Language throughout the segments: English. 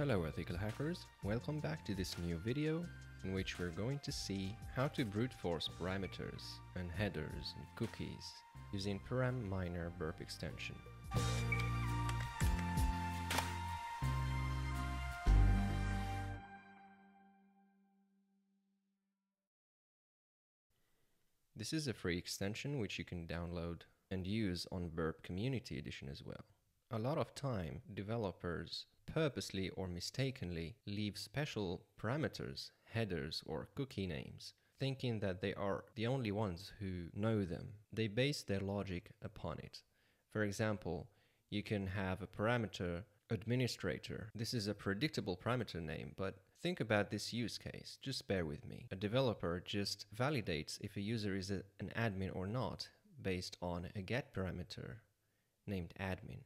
Hello ethical hackers, welcome back to this new video in which we're going to see how to brute force parameters and headers and cookies using param miner burp extension. This is a free extension which you can download and use on Burp Community Edition as well. A lot of time, developers purposely or mistakenly leave special parameters, headers, or cookie names, thinking that they are the only ones who know them. They base their logic upon it. For example, you can have a parameter administrator. This is a predictable parameter name, but think about this use case. Just bear with me. A developer just validates if a user is a, an admin or not based on a get parameter named admin.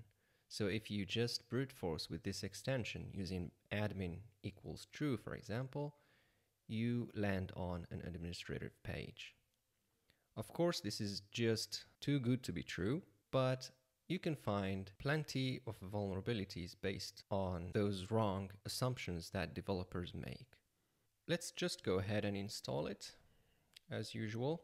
So if you just brute force with this extension using admin equals true, for example, you land on an administrative page. Of course, this is just too good to be true, but you can find plenty of vulnerabilities based on those wrong assumptions that developers make. Let's just go ahead and install it as usual.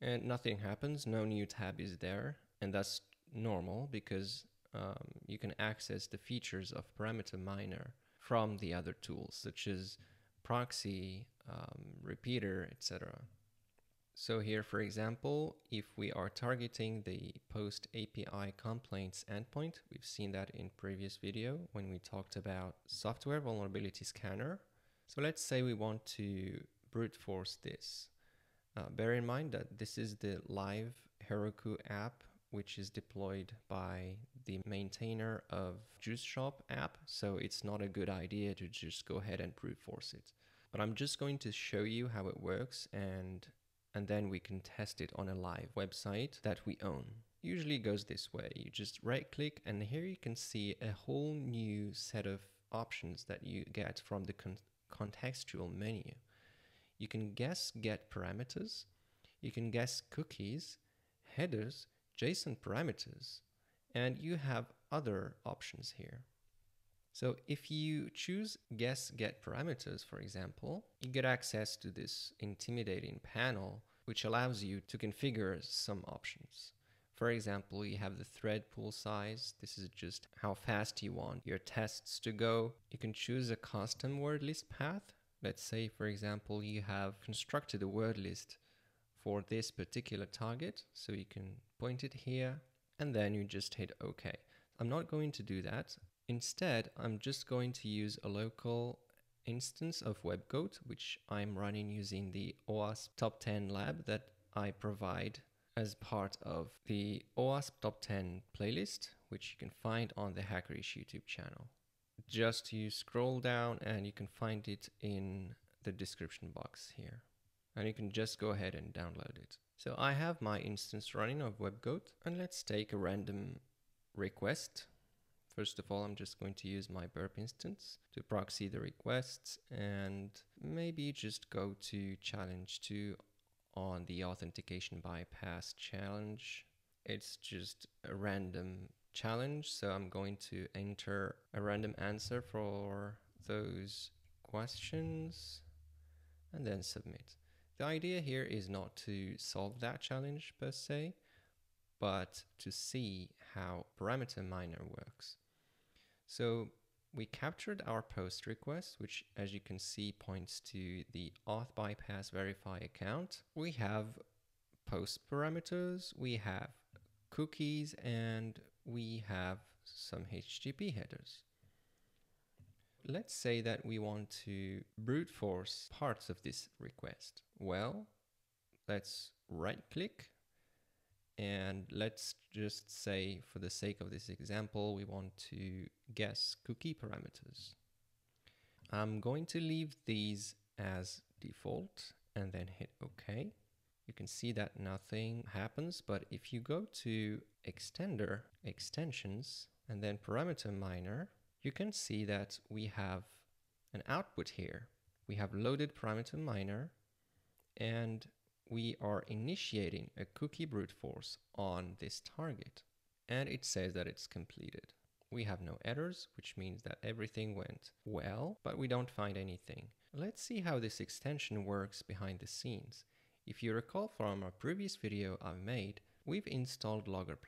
And nothing happens, no new tab is there, and that's normal because um, you can access the features of parameter miner from the other tools such as proxy, um, repeater, etc. So here, for example, if we are targeting the post API complaints endpoint, we've seen that in previous video when we talked about software vulnerability scanner. So let's say we want to brute force this. Uh, bear in mind that this is the live Heroku app, which is deployed by the maintainer of Juice Shop app. So it's not a good idea to just go ahead and brute force it. But I'm just going to show you how it works and and then we can test it on a live website that we own. Usually goes this way. You just right click and here you can see a whole new set of options that you get from the con contextual menu. You can guess get parameters, you can guess cookies, headers, JSON parameters, and you have other options here. So if you choose guess get parameters, for example, you get access to this intimidating panel, which allows you to configure some options. For example, you have the thread pool size. This is just how fast you want your tests to go. You can choose a custom word list path. Let's say, for example, you have constructed a word list for this particular target. So you can point it here and then you just hit OK. I'm not going to do that. Instead, I'm just going to use a local instance of WebGoat, which I'm running using the OWASP Top 10 lab that I provide as part of the OWASP Top 10 playlist, which you can find on the Hackerish YouTube channel. Just you scroll down and you can find it in the description box here. And you can just go ahead and download it. So I have my instance running of WebGoat and let's take a random request First of all, I'm just going to use my burp instance to proxy the requests and maybe just go to challenge 2 on the authentication bypass challenge. It's just a random challenge, so I'm going to enter a random answer for those questions and then submit. The idea here is not to solve that challenge per se, but to see how parameter miner works. So we captured our post request, which as you can see points to the auth bypass verify account. We have post parameters, we have cookies, and we have some HTTP headers. Let's say that we want to brute force parts of this request. Well, let's right click and let's just say, for the sake of this example, we want to guess cookie parameters. I'm going to leave these as default and then hit OK. You can see that nothing happens, but if you go to Extender, Extensions, and then Parameter Miner, you can see that we have an output here. We have loaded parameter miner and we are initiating a cookie brute force on this target and it says that it's completed. We have no errors, which means that everything went well, but we don't find anything. Let's see how this extension works behind the scenes. If you recall from a previous video I've made, we've installed Logger++,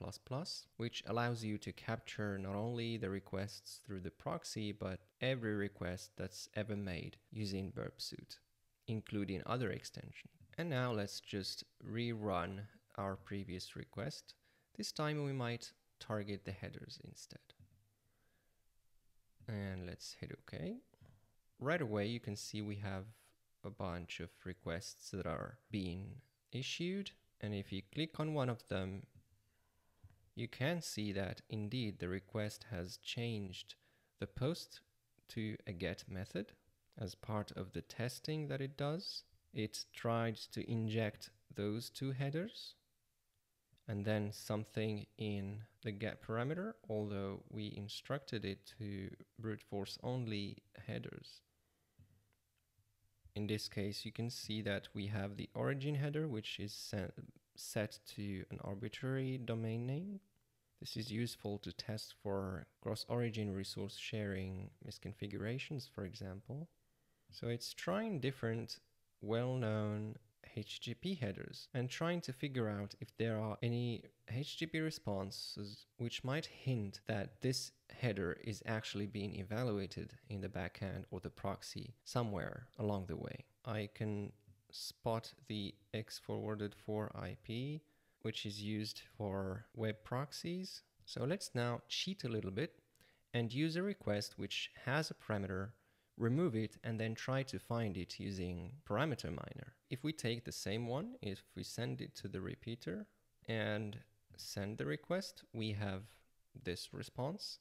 which allows you to capture not only the requests through the proxy, but every request that's ever made using burpsuite, including other extensions. And now let's just rerun our previous request. This time we might target the headers instead. And let's hit OK. Right away you can see we have a bunch of requests that are being issued. And if you click on one of them, you can see that indeed the request has changed the post to a get method as part of the testing that it does. It tried to inject those two headers and then something in the get parameter, although we instructed it to brute force only headers. In this case, you can see that we have the origin header, which is set, to an arbitrary domain name. This is useful to test for cross-origin resource sharing misconfigurations, for example. So it's trying different well-known HTTP headers and trying to figure out if there are any HTTP responses which might hint that this header is actually being evaluated in the backend or the proxy somewhere along the way. I can spot the X forwarded for IP, which is used for web proxies. So let's now cheat a little bit and use a request which has a parameter remove it, and then try to find it using parameter miner. If we take the same one, if we send it to the repeater and send the request, we have this response.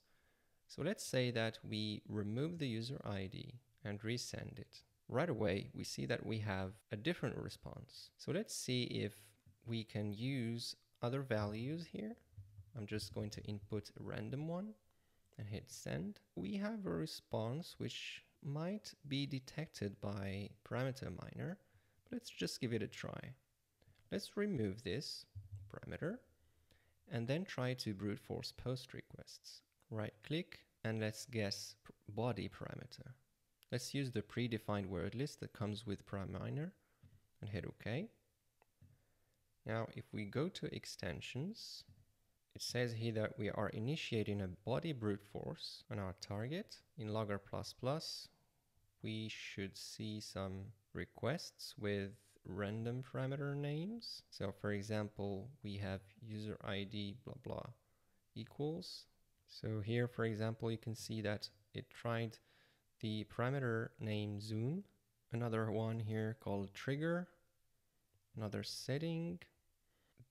So let's say that we remove the user ID and resend it. Right away, we see that we have a different response. So let's see if we can use other values here. I'm just going to input a random one and hit send. We have a response which might be detected by parameter miner. Let's just give it a try. Let's remove this parameter and then try to brute force post requests. Right click and let's guess body parameter. Let's use the predefined word list that comes with Param Miner and hit OK. Now if we go to extensions, it says here that we are initiating a body brute force on our target. In Logger++, Plus we should see some requests with random parameter names. So for example, we have user ID blah blah equals. So here, for example, you can see that it tried the parameter name zoom, another one here called trigger, another setting.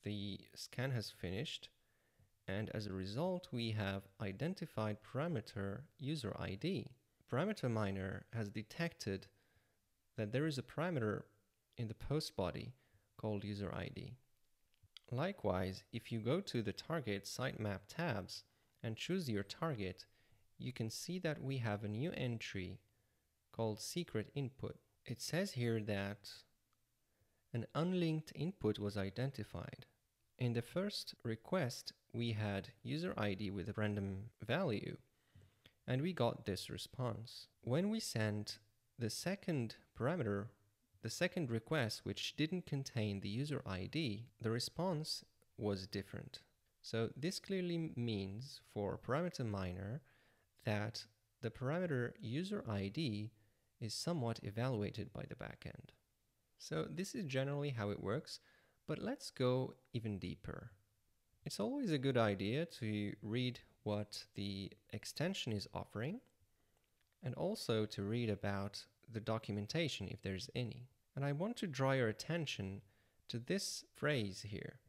The scan has finished. And as a result, we have identified parameter user ID. Parameter miner has detected that there is a parameter in the post body called user ID. Likewise, if you go to the target sitemap tabs and choose your target, you can see that we have a new entry called secret input. It says here that an unlinked input was identified. In the first request, we had user ID with a random value, and we got this response. When we sent the second parameter, the second request, which didn't contain the user ID, the response was different. So this clearly means for parameter miner that the parameter user ID is somewhat evaluated by the backend. So this is generally how it works, but let's go even deeper. It's always a good idea to read what the extension is offering and also to read about the documentation if there's any. And I want to draw your attention to this phrase here.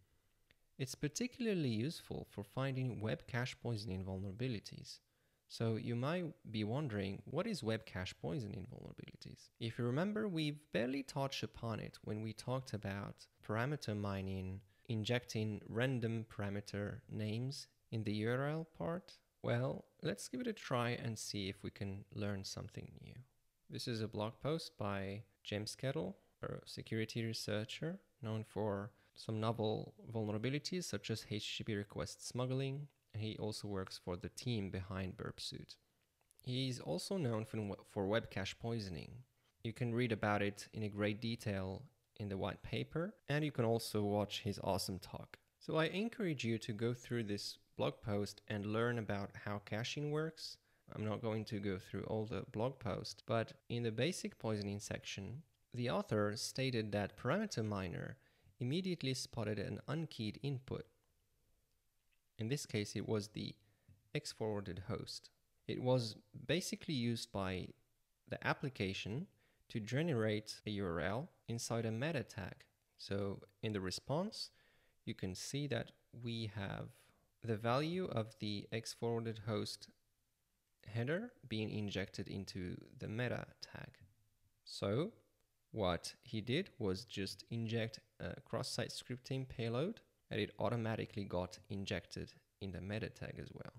It's particularly useful for finding web cache poisoning vulnerabilities. So you might be wondering, what is web cache poisoning vulnerabilities? If you remember, we've barely touched upon it when we talked about parameter mining, injecting random parameter names in the URL part? Well, let's give it a try and see if we can learn something new. This is a blog post by James Kettle, a security researcher known for some novel vulnerabilities such as HTTP request smuggling, He also works for the team behind BurpSuite. He's also known for, for web cache poisoning. You can read about it in great detail in the white paper, and you can also watch his awesome talk. So I encourage you to go through this blog post and learn about how caching works. I'm not going to go through all the blog post, but in the basic poisoning section, the author stated that Parameter Miner immediately spotted an unkeyed input. In this case, it was the X forwarded host. It was basically used by the application to generate a URL inside a meta tag. So in the response, you can see that we have the value of the X forwarded host header being injected into the meta tag. So what he did was just inject a cross-site scripting payload and it automatically got injected in the meta tag as well.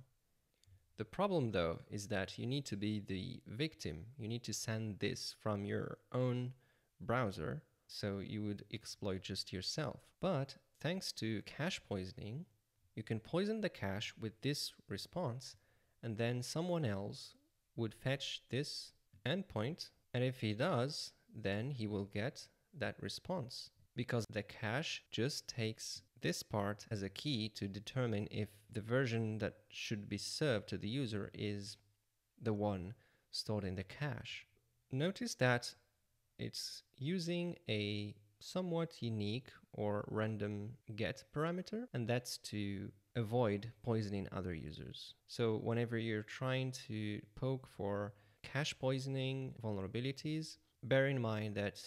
The problem though is that you need to be the victim. You need to send this from your own browser so you would exploit just yourself. But thanks to cache poisoning, you can poison the cache with this response and then someone else would fetch this endpoint and if he does, then he will get that response because the cache just takes this part as a key to determine if the version that should be served to the user is the one stored in the cache. Notice that it's using a somewhat unique or random get parameter, and that's to avoid poisoning other users. So whenever you're trying to poke for cache poisoning vulnerabilities, bear in mind that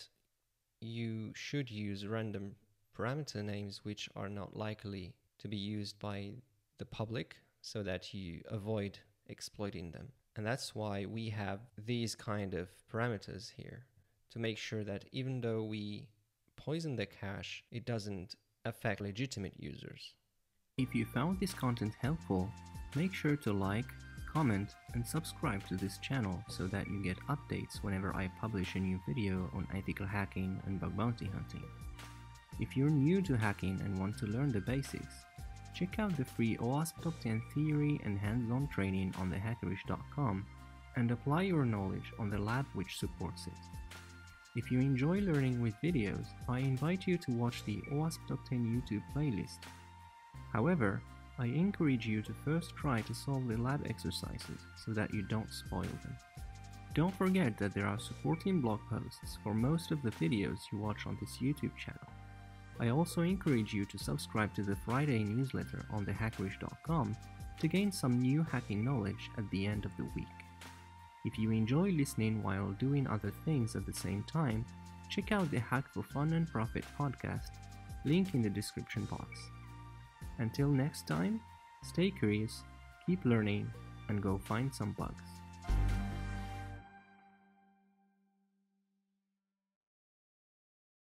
you should use random parameter names which are not likely to be used by the public so that you avoid exploiting them. And that's why we have these kind of parameters here to make sure that even though we poison the cache, it doesn't affect legitimate users. If you found this content helpful, make sure to like, comment, and subscribe to this channel so that you get updates whenever I publish a new video on ethical hacking and bug bounty hunting. If you're new to hacking and want to learn the basics, check out the free OWASP Top 10 theory and hands-on training on thehackerish.com and apply your knowledge on the lab which supports it. If you enjoy learning with videos, I invite you to watch the OWASP Top 10 YouTube playlist. However, I encourage you to first try to solve the lab exercises so that you don't spoil them. Don't forget that there are supporting blog posts for most of the videos you watch on this YouTube channel. I also encourage you to subscribe to the Friday newsletter on thehackerish.com to gain some new hacking knowledge at the end of the week. If you enjoy listening while doing other things at the same time, check out the Hack for Fun and Profit podcast, link in the description box. Until next time, stay curious, keep learning, and go find some bugs.